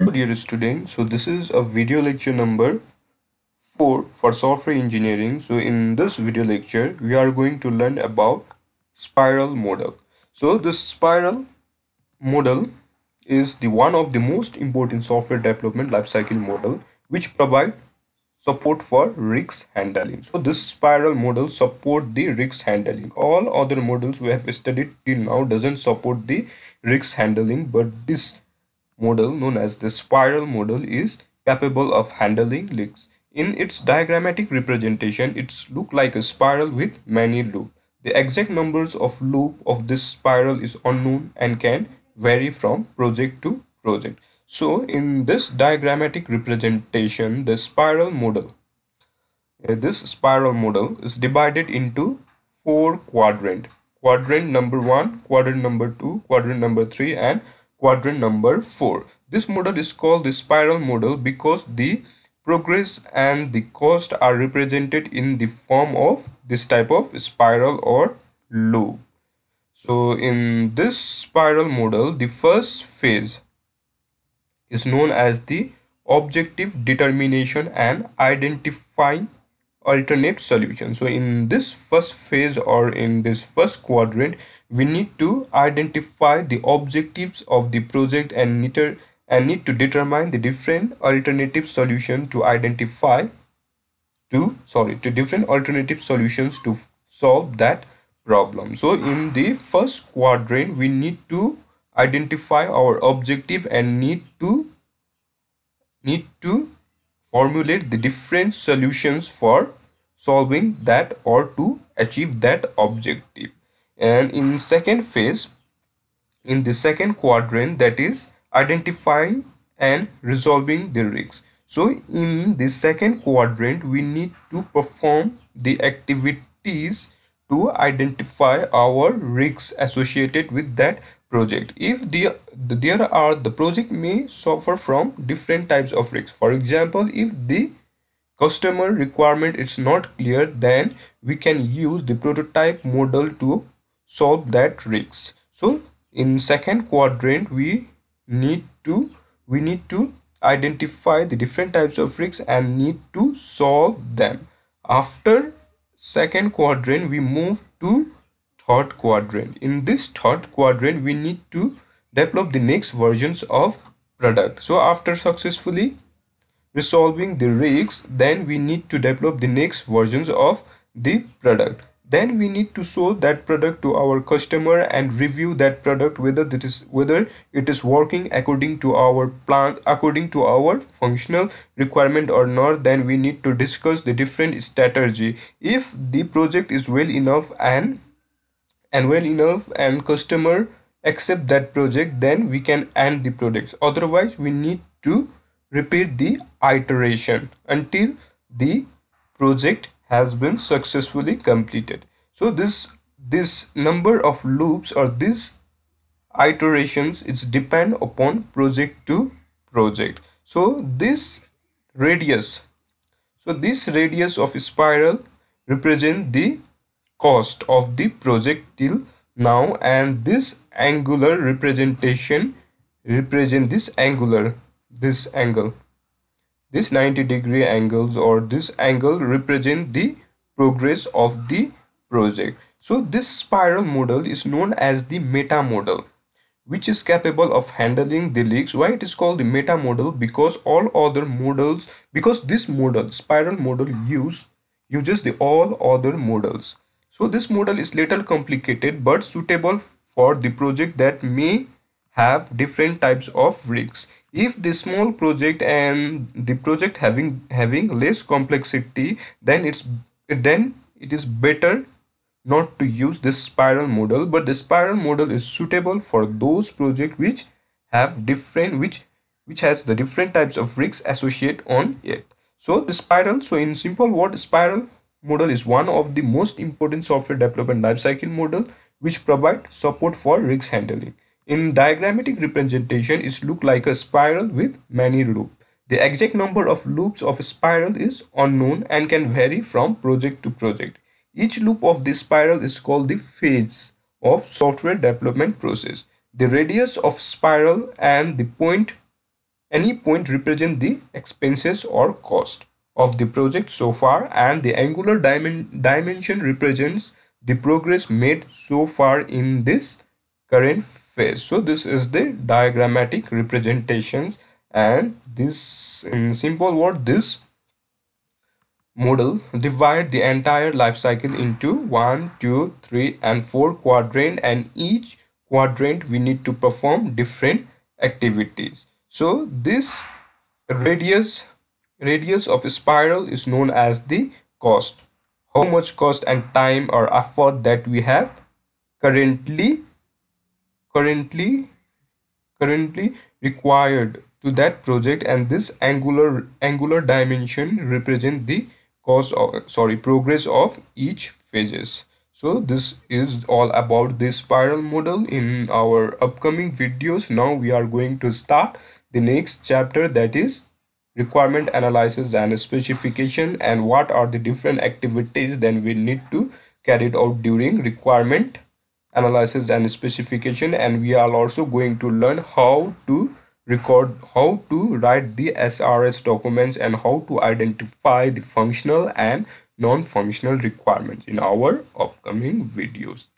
Dear student, so this is a video lecture number 4 for software engineering. So in this video lecture, we are going to learn about spiral model. So this spiral model is the one of the most important software development lifecycle model which provide support for risk handling. So this spiral model support the risk handling. All other models we have studied till now doesn't support the risk handling but this model known as the spiral model is capable of handling leaks. In its diagrammatic representation, it looks like a spiral with many loops. The exact numbers of loop of this spiral is unknown and can vary from project to project. So in this diagrammatic representation, the spiral model, uh, this spiral model is divided into four quadrant. Quadrant number one, quadrant number two, quadrant number three, and quadrant number 4. This model is called the spiral model because the progress and the cost are represented in the form of this type of spiral or loop. So in this spiral model, the first phase is known as the objective determination and identifying alternate solution. So in this first phase or in this first quadrant, we need to identify the objectives of the project and need to, and need to determine the different alternative solution to identify to sorry to different alternative solutions to solve that problem. So in the first quadrant, we need to identify our objective and need to need to formulate the different solutions for solving that or to achieve that objective. And in second phase in the second quadrant that is identifying and resolving the risks. So in the second quadrant we need to perform the activities to identify our risks associated with that project. If the, there are the project may suffer from different types of risks for example if the customer requirement is not clear then we can use the prototype model to solve that risk. So in second quadrant we need to we need to identify the different types of risks and need to solve them. After second quadrant we move to third quadrant. In this third quadrant, we need to develop the next versions of product. So after successfully resolving the risks, then we need to develop the next versions of the product. Then we need to show that product to our customer and review that product whether it is whether it is working according to our plan according to our functional requirement or not. Then we need to discuss the different strategy. If the project is well enough and and well enough and customer accept that project then we can end the project otherwise we need to repeat the iteration until the project has been successfully completed. So this this number of loops or these iterations it's depend upon project to project. So this radius so this radius of spiral represent the cost of the project till now and this angular representation represent this angular this angle. This 90 degree angles or this angle represent the progress of the project. So this spiral model is known as the meta model which is capable of handling the leaks. Why it is called the meta model? Because all other models because this model spiral model use uses the all other models so this model is little complicated but suitable for the project that may have different types of risks. If the small project and the project having having less complexity, then it's then it is better not to use this spiral model. But the spiral model is suitable for those projects which have different which which has the different types of risks associated on it. So the spiral. So in simple word, spiral model is one of the most important software development lifecycle model which provide support for risk handling. In diagrammatic representation, it look like a spiral with many loops. The exact number of loops of a spiral is unknown and can vary from project to project. Each loop of this spiral is called the phase of software development process. The radius of spiral and the point any point represent the expenses or cost of the project so far and the angular dimen dimension represents the progress made so far in this current phase. So this is the diagrammatic representations and this in simple word this model divide the entire life cycle into one two three and four quadrant and each quadrant we need to perform different activities. So this radius radius of a spiral is known as the cost. How much cost and time or effort that we have currently currently currently required to that project and this angular angular dimension represent the cost of sorry progress of each phases. So this is all about this spiral model in our upcoming videos. Now we are going to start the next chapter that is requirement analysis and specification and what are the different activities then we need to carry it out during requirement analysis and specification. And we are also going to learn how to record how to write the SRS documents and how to identify the functional and non-functional requirements in our upcoming videos